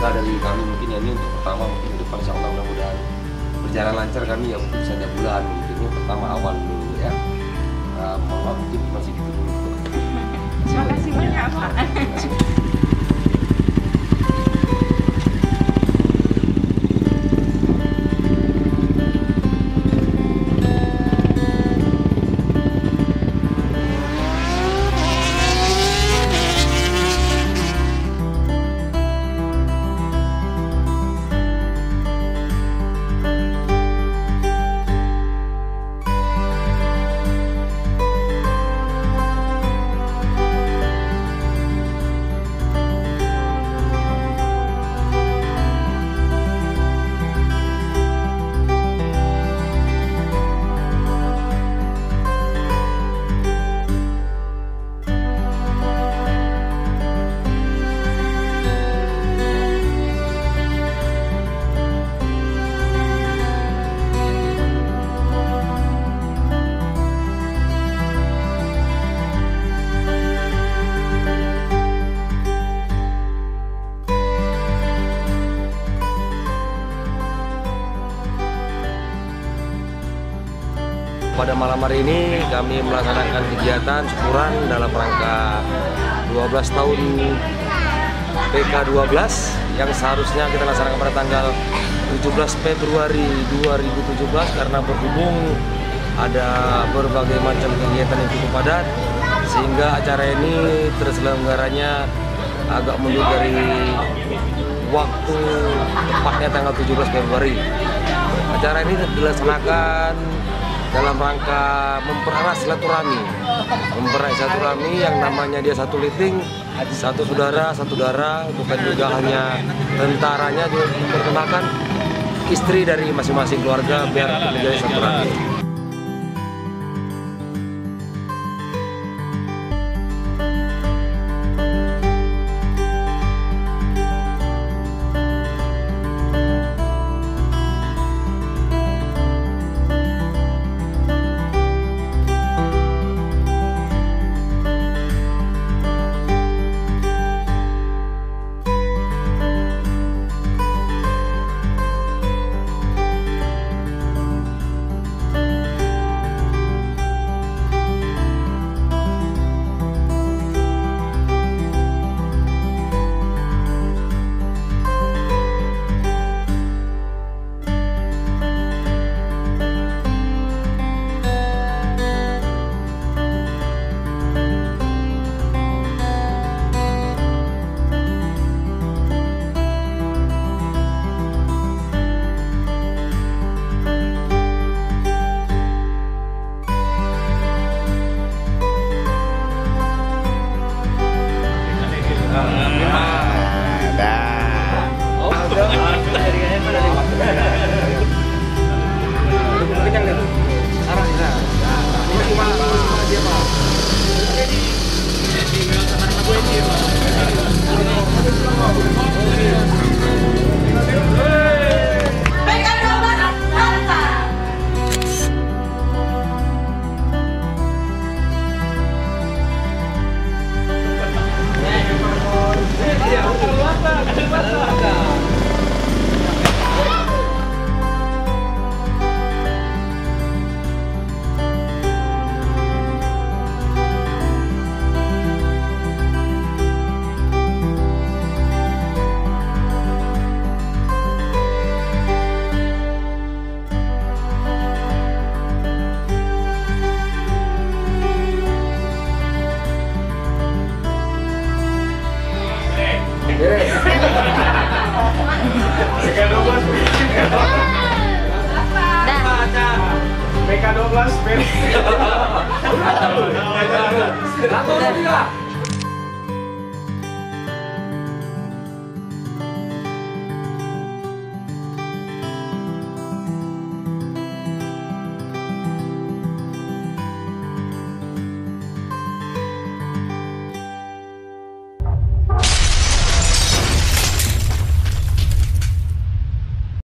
PK dari kami mungkin ya ini untuk pertama mungkin ke depan insya Allah mudah-mudahan berjalan lancar kami ya mungkin bisa tiap bulan. Gitu ini pertama awal dulu ya. Uh, mohon maaf mungkin masih gitu dulu. Terima kasih banyak Pak. Pada malam hari ini kami melaksanakan kegiatan syukuran dalam rangka 12 tahun PK12 yang seharusnya kita laksanakan pada tanggal 17 Februari 2017 karena berhubung ada berbagai macam kegiatan yang cukup padat sehingga acara ini terselenggaranya agak mundur dari waktu tepatnya tanggal 17 Februari. Acara ini dilaksanakan dalam rangka mempererat silaturahmi, mempererat silaturahmi yang namanya dia satu liting, satu saudara, satu darah, bukan juga hanya tentaranya juga diperkenalkan istri dari masing-masing keluarga biar menjadi satu rahmi. PK12 Dah. 多分。謎解きが。